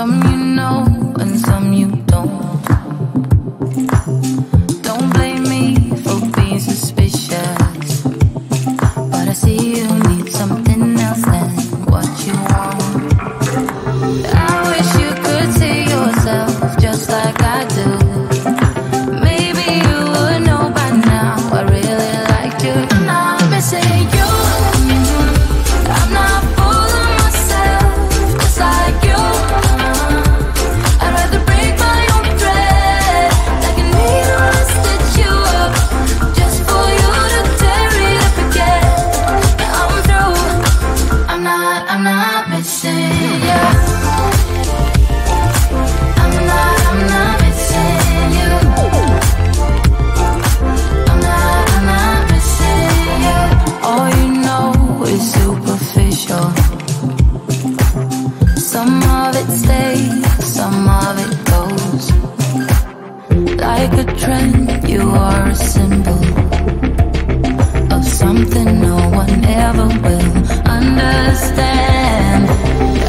some superficial. Some of it stays, some of it goes. Like a trend, you are a symbol of something no one ever will understand.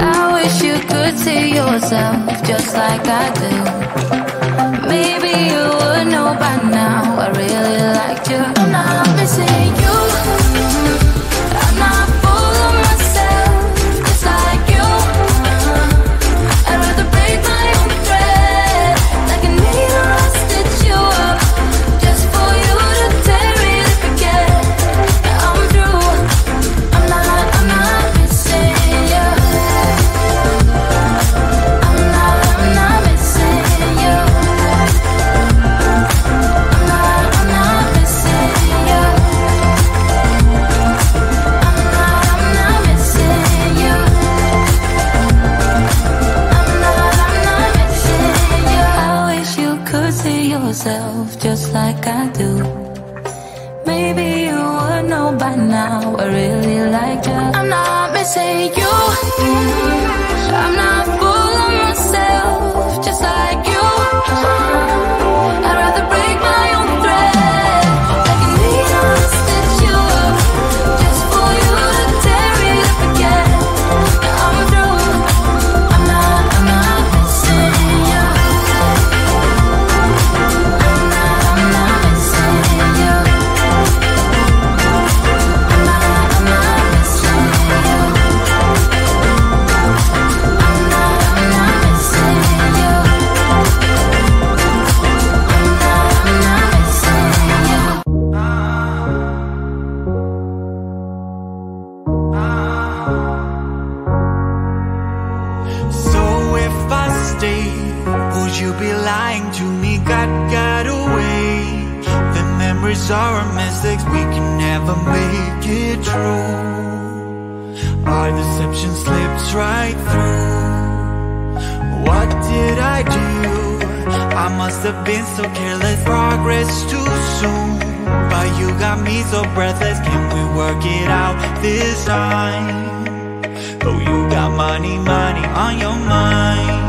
I wish you could see yourself just like I do. Maybe you would know by now. I really liked you, and I'm missing you. Our mistakes, we can never make it true Our deception slips right through What did I do? I must have been so careless Progress too soon But you got me so breathless Can we work it out this time? Oh, you got money, money on your mind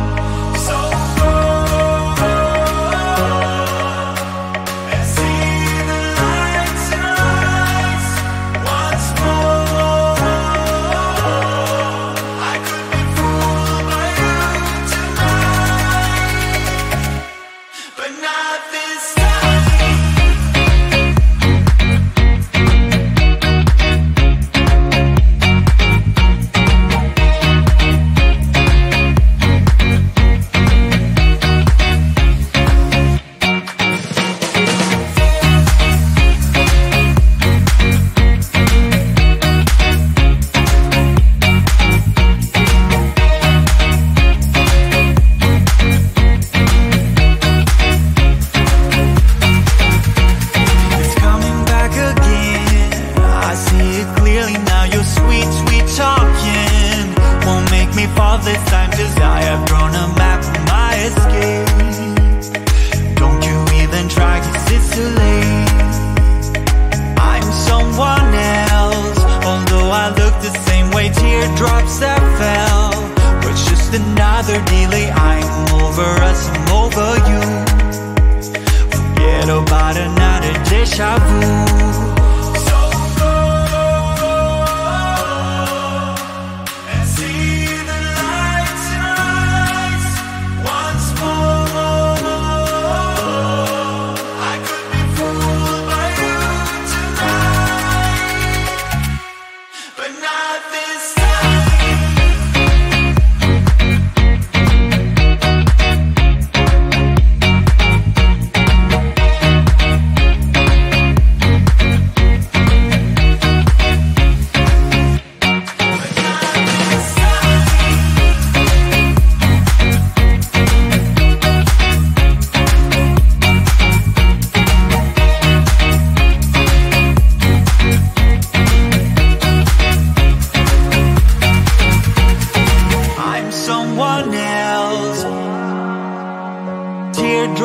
About another deja vu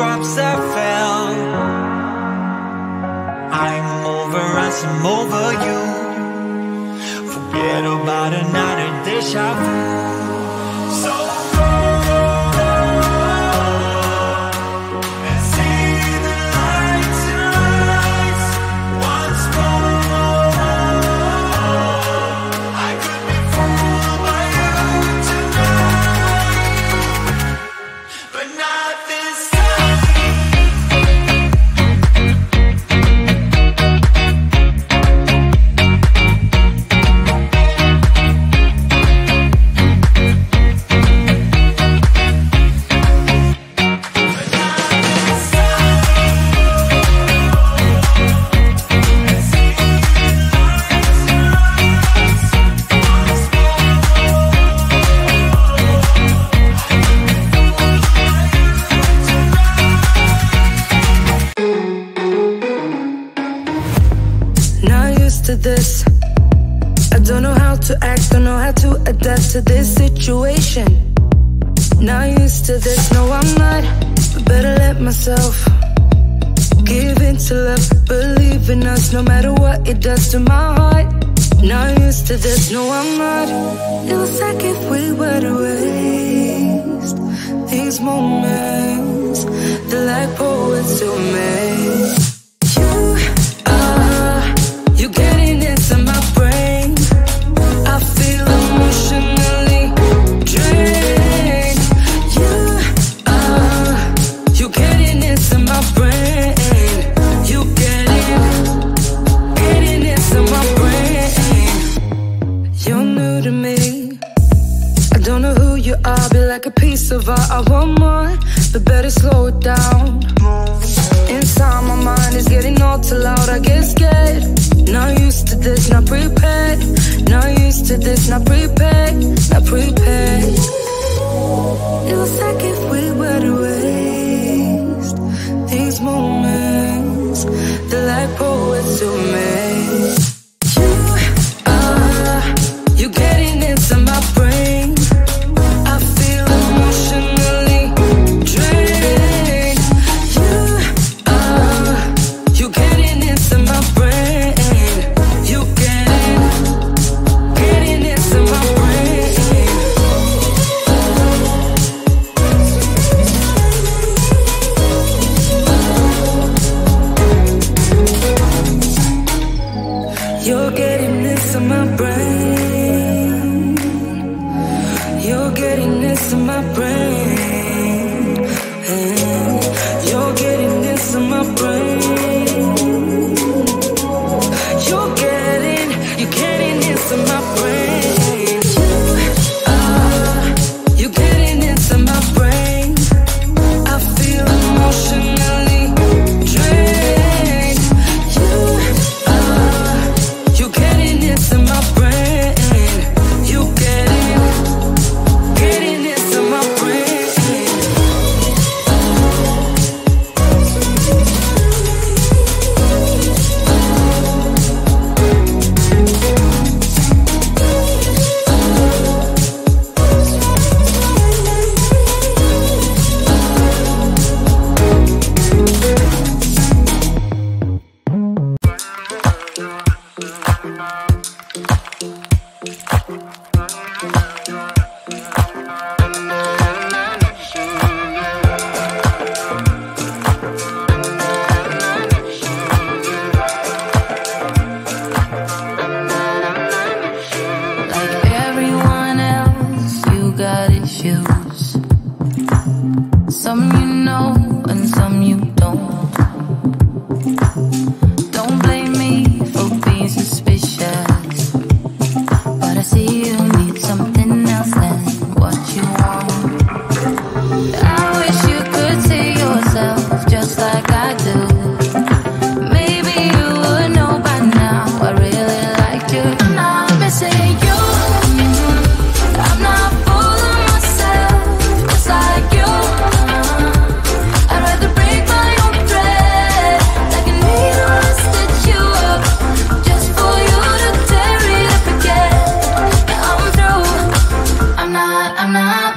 drops that fell. I'm over us, I'm over you. Forget about another déjà vu. So to this situation. Not used to this, no, I'm not. Better let myself give in to love. Believe in us, no matter what it does to my heart. Not used to this, no, I'm not. It was like if we were to waste these moments, the like poets to make. I want more, but better slow it down. Inside my mind is getting all too loud I get scared, not used to this, not prepared. Not used to this, not prepared, not prepared. It was like if we were to waste These moments, the light poets to me You are, you're getting into my brain. to my brain.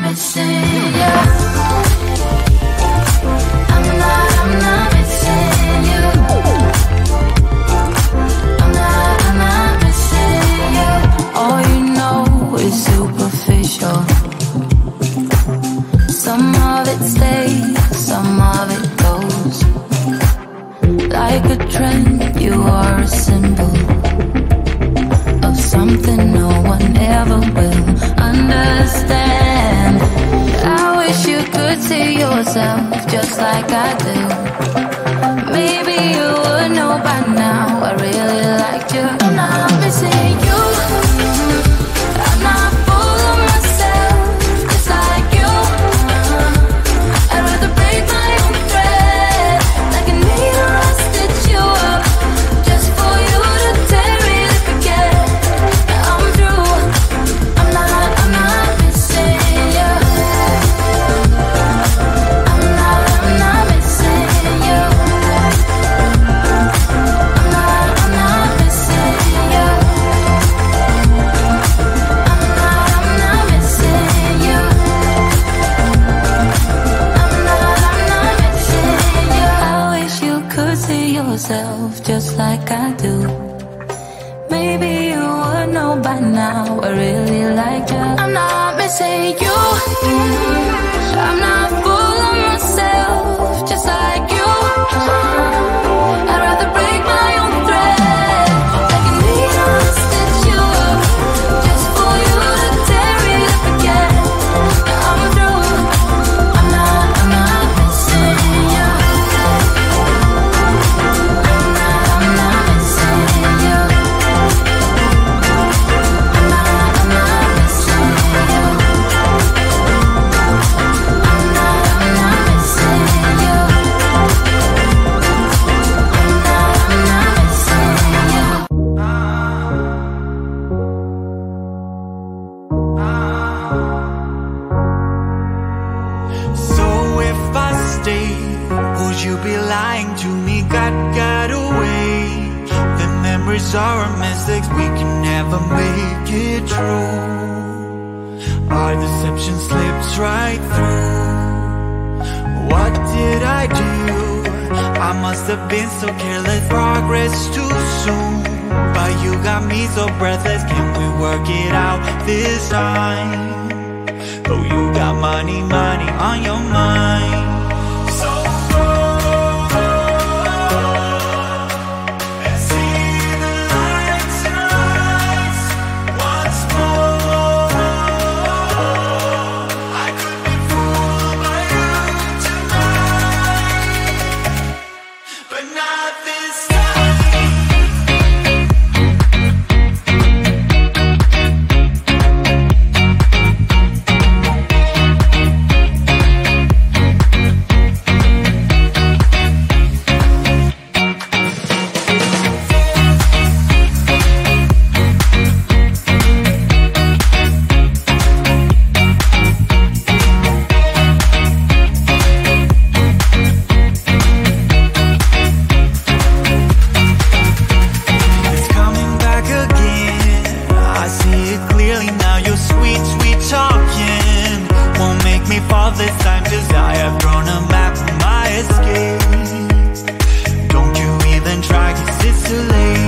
promises. yourself just like I do. Maybe you would know by now. I really liked you. I'm not missing you. by now. I really like you. I'm not missing you. I'm not. mistakes we can never make it true Our deception slips right through What did I do? I must have been so careless Progress too soon But you got me so breathless Can we work it out this time? Oh, you got money, money on your mind it's too late